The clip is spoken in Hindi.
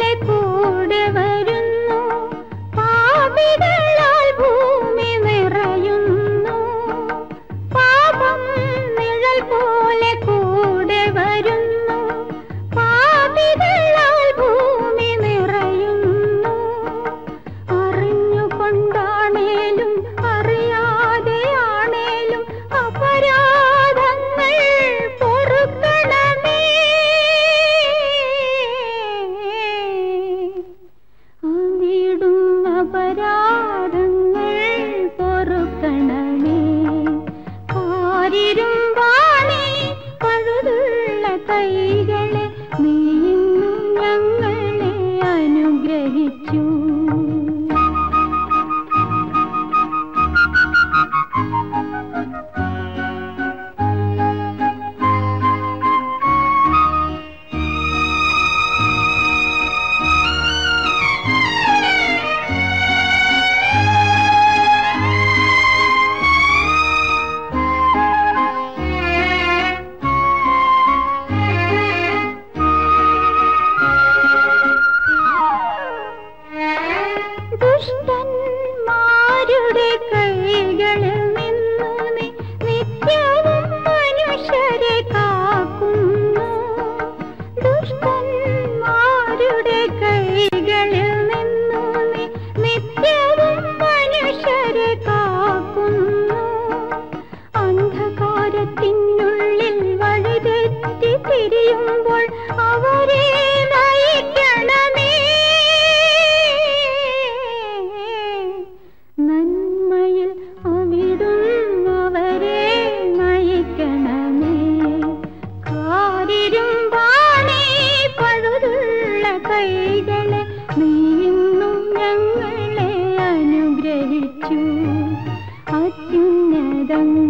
ले നെഞ്ചം